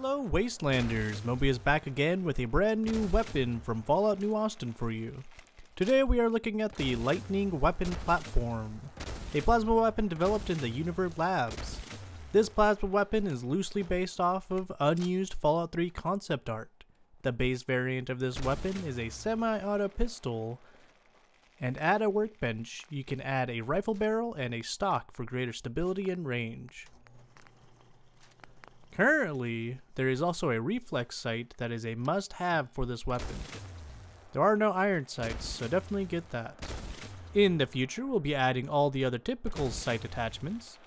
Hello Wastelanders, Moby is back again with a brand new weapon from Fallout New Austin for you. Today we are looking at the Lightning Weapon Platform, a plasma weapon developed in the Univert Labs. This plasma weapon is loosely based off of unused Fallout 3 concept art. The base variant of this weapon is a semi-auto pistol, and at a workbench you can add a rifle barrel and a stock for greater stability and range. Currently, there is also a reflex sight that is a must-have for this weapon. There are no iron sights, so definitely get that. In the future, we'll be adding all the other typical sight attachments.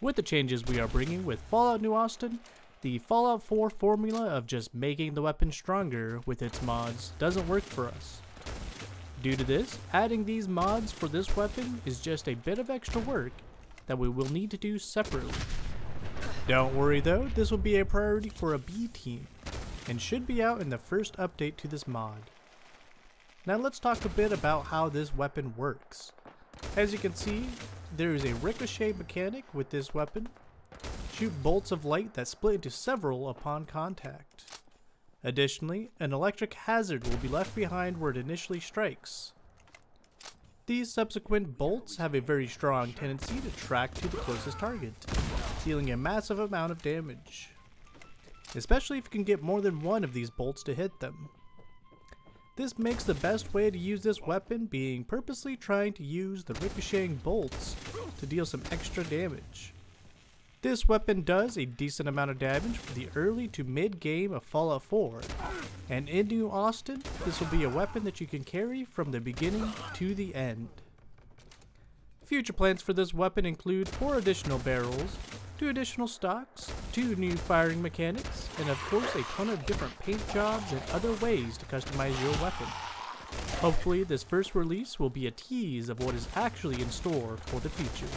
With the changes we are bringing with Fallout New Austin, the Fallout 4 formula of just making the weapon stronger with its mods doesn't work for us. Due to this, adding these mods for this weapon is just a bit of extra work that we will need to do separately. Don't worry though, this will be a priority for a B team, and should be out in the first update to this mod. Now let's talk a bit about how this weapon works. As you can see, there is a ricochet mechanic with this weapon. Shoot bolts of light that split into several upon contact. Additionally, an electric hazard will be left behind where it initially strikes. These subsequent bolts have a very strong tendency to track to the closest target dealing a massive amount of damage. Especially if you can get more than one of these bolts to hit them. This makes the best way to use this weapon being purposely trying to use the ricocheting bolts to deal some extra damage. This weapon does a decent amount of damage for the early to mid game of Fallout 4, and in New Austin, this will be a weapon that you can carry from the beginning to the end. Future plans for this weapon include 4 additional barrels, two additional stocks, two new firing mechanics, and of course a ton of different paint jobs and other ways to customize your weapon. Hopefully this first release will be a tease of what is actually in store for the future.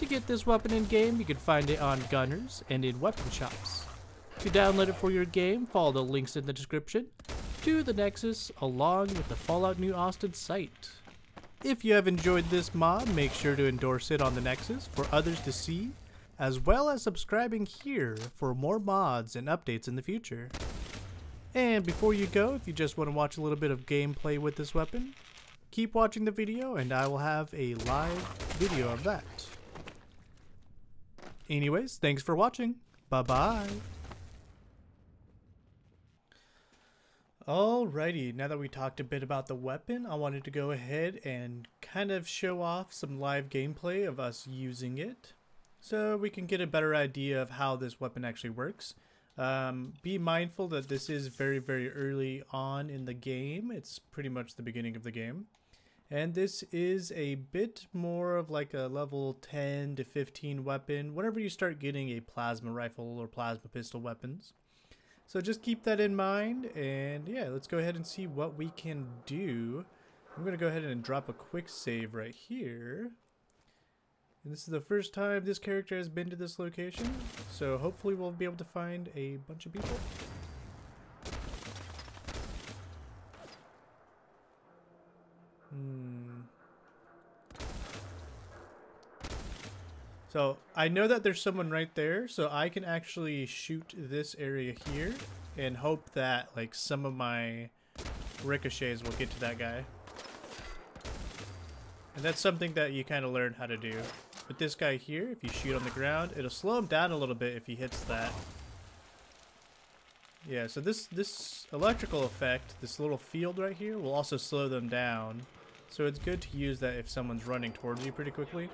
To get this weapon in game, you can find it on Gunners and in weapon shops. To download it for your game, follow the links in the description to the Nexus along with the Fallout New Austin site. If you have enjoyed this mod, make sure to endorse it on the Nexus for others to see as well as subscribing here for more mods and updates in the future. And before you go, if you just want to watch a little bit of gameplay with this weapon, keep watching the video and I will have a live video of that. Anyways, thanks for watching. Bye-bye. Alrighty, now that we talked a bit about the weapon, I wanted to go ahead and kind of show off some live gameplay of us using it so we can get a better idea of how this weapon actually works. Um, be mindful that this is very, very early on in the game. It's pretty much the beginning of the game. And this is a bit more of like a level 10 to 15 weapon whenever you start getting a plasma rifle or plasma pistol weapons. So just keep that in mind and yeah, let's go ahead and see what we can do. I'm going to go ahead and drop a quick save right here. And this is the first time this character has been to this location, so hopefully we'll be able to find a bunch of people. Hmm. So I know that there's someone right there, so I can actually shoot this area here and hope that like some of my ricochets will get to that guy. And that's something that you kind of learn how to do. With this guy here, if you shoot on the ground, it'll slow him down a little bit if he hits that. Yeah, so this, this electrical effect, this little field right here, will also slow them down. So it's good to use that if someone's running towards you pretty quickly.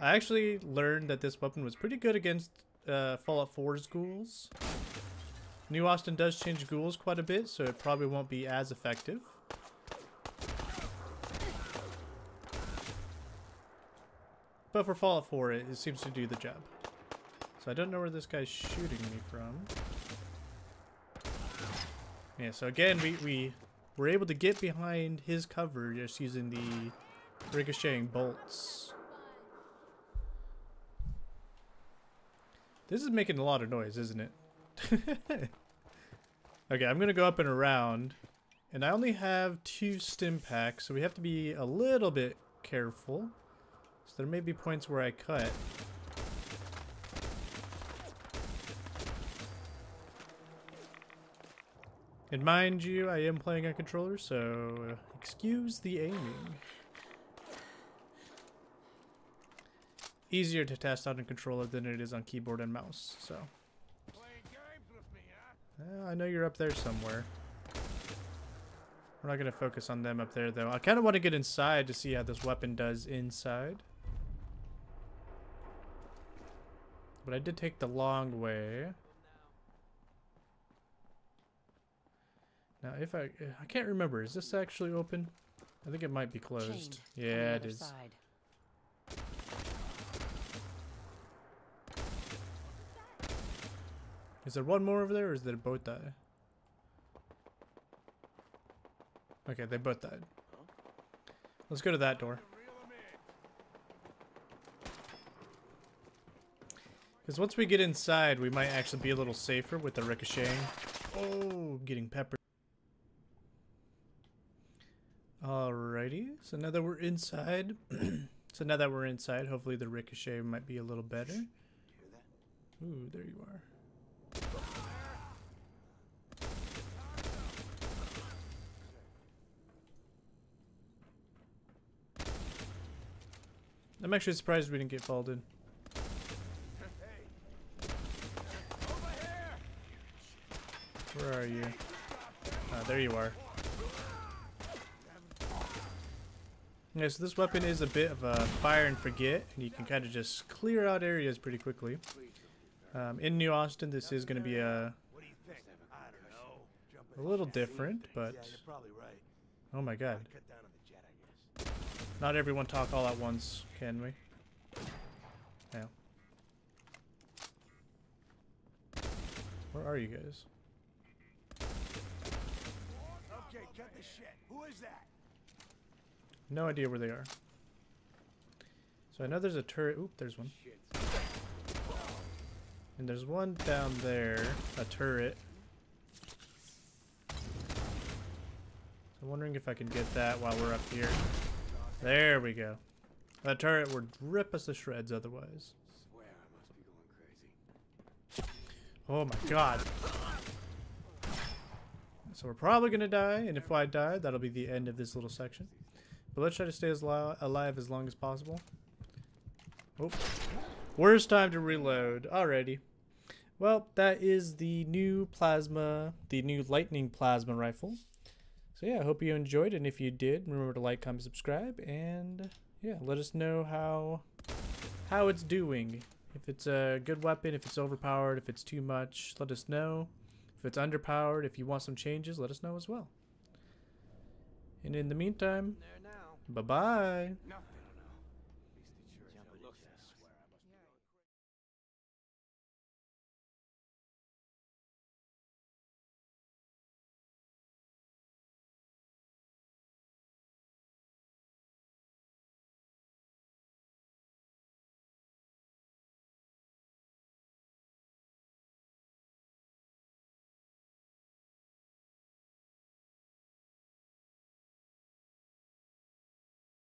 I actually learned that this weapon was pretty good against uh, Fallout 4's ghouls. New Austin does change ghouls quite a bit, so it probably won't be as effective. But for Fallout 4, it, it seems to do the job. So I don't know where this guy's shooting me from. Yeah, so again, we, we were able to get behind his cover just using the ricocheting bolts. This is making a lot of noise, isn't it? okay, I'm going to go up and around. And I only have two stim packs, so we have to be a little bit careful. So there may be points where I cut. And mind you, I am playing on controller, so uh, excuse the aiming. Easier to test out on controller than it is on keyboard and mouse, so. Me, huh? well, I know you're up there somewhere. We're not going to focus on them up there, though. I kind of want to get inside to see how this weapon does inside. But I did take the long way. Now, if I... I can't remember. Is this actually open? I think it might be closed. Chained yeah, it is. is. side. Is there one more over there, or is there both die? Okay, they both died. Let's go to that door. Because once we get inside, we might actually be a little safer with the ricocheting. Oh, getting peppered. Alrighty, so now that we're inside, so now that we're inside, hopefully the ricochet might be a little better. Ooh, there you are. I'm actually surprised we didn't get followed in. Where are you? Ah, there you are. Yeah, so this weapon is a bit of a fire and forget, and you can kind of just clear out areas pretty quickly. Um, in New Austin, this is going to be a, a little different, but oh my god. Not everyone talk all at once, can we? Yeah. Where are you guys? Okay, cut the shit. Who is that? No idea where they are. So I know there's a turret. Oop, there's one. And there's one down there, a turret. So I'm wondering if I can get that while we're up here. There we go. That turret would rip us to shreds otherwise. Swear I must be going crazy. Oh my god. So we're probably gonna die, and if I die, that'll be the end of this little section. But let's try to stay as li alive as long as possible. Oh. Worst time to reload. Alrighty. Well, that is the new plasma, the new lightning plasma rifle. So yeah, I hope you enjoyed, and if you did, remember to like, comment, subscribe, and yeah, let us know how how it's doing. If it's a good weapon, if it's overpowered, if it's too much, let us know. If it's underpowered, if you want some changes, let us know as well. And in the meantime, There